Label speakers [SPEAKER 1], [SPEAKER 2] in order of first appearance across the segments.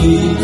[SPEAKER 1] Yeah.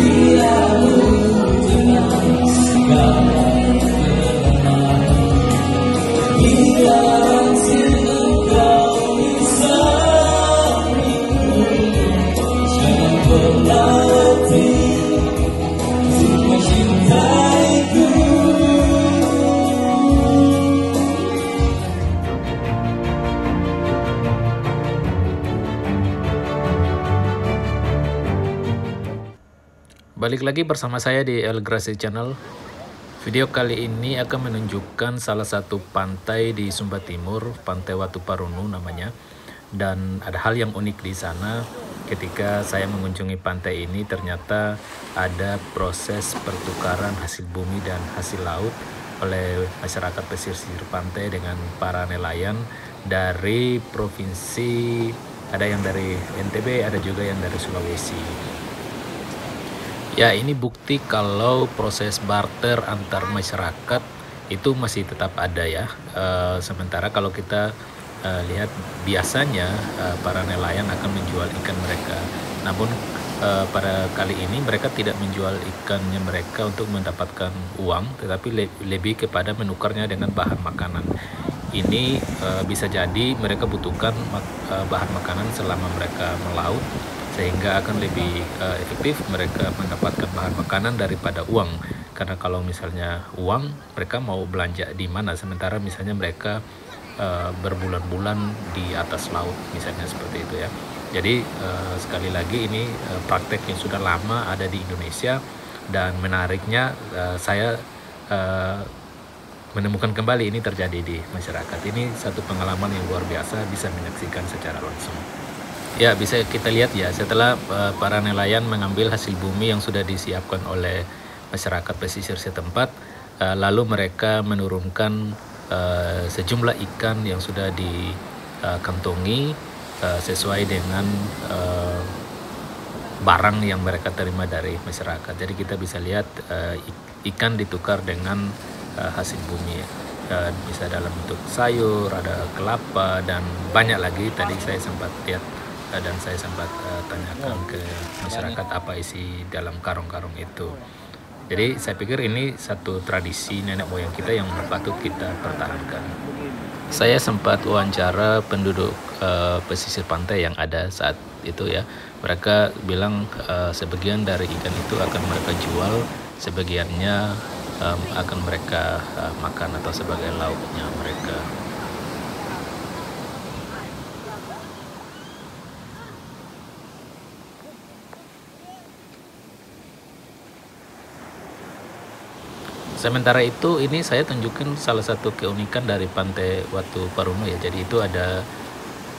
[SPEAKER 1] Balik lagi bersama saya di El Gracie Channel. Video kali ini akan menunjukkan salah satu pantai di Sumba Timur, Pantai Watu Parunu namanya. Dan ada hal yang unik di sana ketika saya mengunjungi pantai ini ternyata ada proses pertukaran hasil bumi dan hasil laut oleh masyarakat pesisir pantai dengan para nelayan dari provinsi ada yang dari NTB, ada juga yang dari Sulawesi. Ya, ini bukti kalau proses barter antar masyarakat itu masih tetap ada ya. E, sementara kalau kita e, lihat biasanya e, para nelayan akan menjual ikan mereka. Namun e, pada kali ini mereka tidak menjual ikannya mereka untuk mendapatkan uang, tetapi le lebih kepada menukarnya dengan bahan makanan. Ini e, bisa jadi mereka butuhkan mak bahan makanan selama mereka melaut sehingga akan lebih uh, efektif mereka mendapatkan bahan makanan daripada uang. Karena kalau misalnya uang mereka mau belanja di mana? Sementara misalnya mereka uh, berbulan-bulan di atas laut misalnya seperti itu ya. Jadi uh, sekali lagi ini uh, praktek yang sudah lama ada di Indonesia dan menariknya uh, saya uh, menemukan kembali ini terjadi di masyarakat. Ini satu pengalaman yang luar biasa bisa menyaksikan secara langsung. Ya, bisa kita lihat ya, setelah uh, para nelayan mengambil hasil bumi yang sudah disiapkan oleh masyarakat pesisir setempat, uh, lalu mereka menurunkan uh, sejumlah ikan yang sudah dikantongi sesuai dengan barang yang mereka terima dari masyarakat. Jadi kita bisa lihat ikan ditukar dengan hasil bumi. Bisa dalam bentuk sayur, ada kelapa dan banyak lagi. Tadi saya sempat lihat dan saya sempat uh, tanyakan ke masyarakat apa isi dalam karung-karung itu. Jadi saya pikir ini satu tradisi nenek moyang kita yang patut kita pertahankan. Saya sempat wawancara penduduk uh, pesisir pantai yang ada saat itu ya. Mereka bilang uh, sebagian dari ikan itu akan mereka jual, sebagiannya um, akan mereka uh, makan atau sebagai lauknya mereka. Sementara itu ini saya tunjukkan salah satu keunikan dari pantai Watu Paruno ya. Jadi itu ada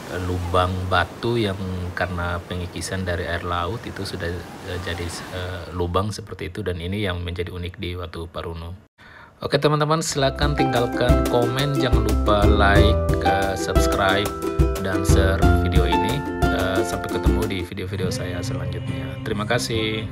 [SPEAKER 1] eh, lubang batu yang karena pengikisan dari air laut itu sudah eh, jadi uh, lubang seperti itu dan ini yang menjadi unik di Watu Paruno. Oke teman-teman silahkan tinggalkan komen jangan lupa like, subscribe dan share video ini. Sampai ketemu di video-video saya selanjutnya. Terima kasih.